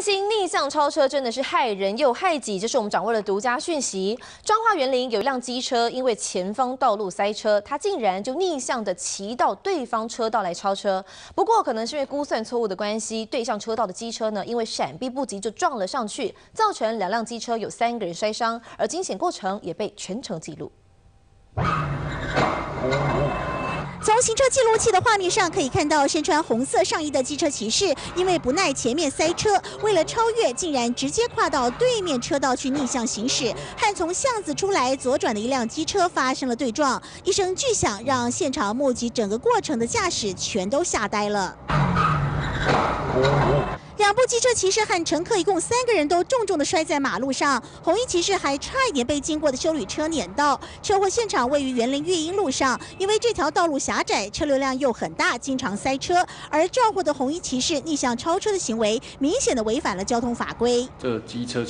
心逆向超车真的是害人又害己，这是我们掌握的独家讯息。彰化园林有一辆机车，因为前方道路塞车，它竟然就逆向的骑到对方车道来超车。不过可能是因为估算错误的关系，对向车道的机车呢，因为闪避不及就撞了上去，造成两辆机车有三个人摔伤，而惊险过程也被全程记录。行车记录器的画面上可以看到，身穿红色上衣的机车骑士，因为不耐前面塞车，为了超越，竟然直接跨到对面车道去逆向行驶，和从巷子出来左转的一辆机车发生了对撞，一声巨响，让现场目击整个过程的驾驶全都吓呆了。两部机车骑士和乘客一共三个人都重重的摔在马路上，红衣骑士还差一点被经过的修理车碾到。车祸现场位于园林育英路上，因为这条道路狭窄，车流量又很大，经常塞车。而撞祸的红衣骑士逆向超车的行为，明显的违反了交通法规。这机车。